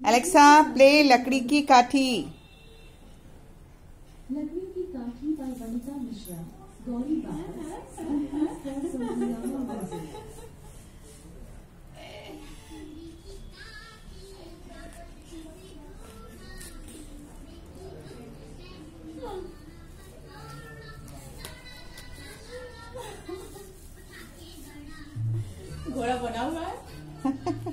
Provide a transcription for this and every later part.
Alexa play लकड़ी की काठी लकड़ी की काठी बाय वनिता मिश्रा गौरी घोड़ा बना हुआ है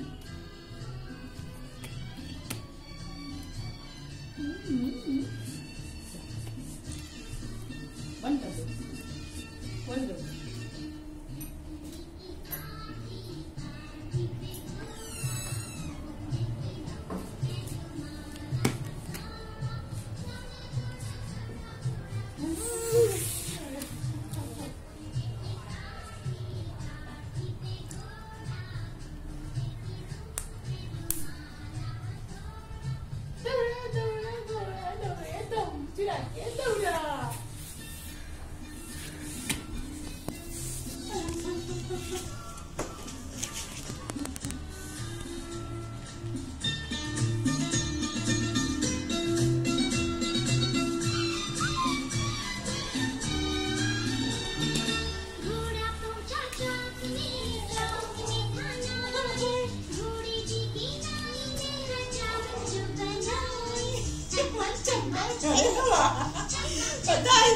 有一个碗我带一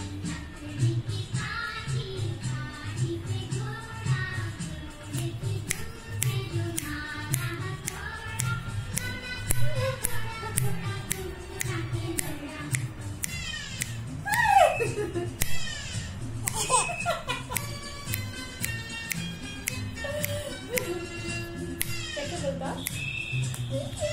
Thank you.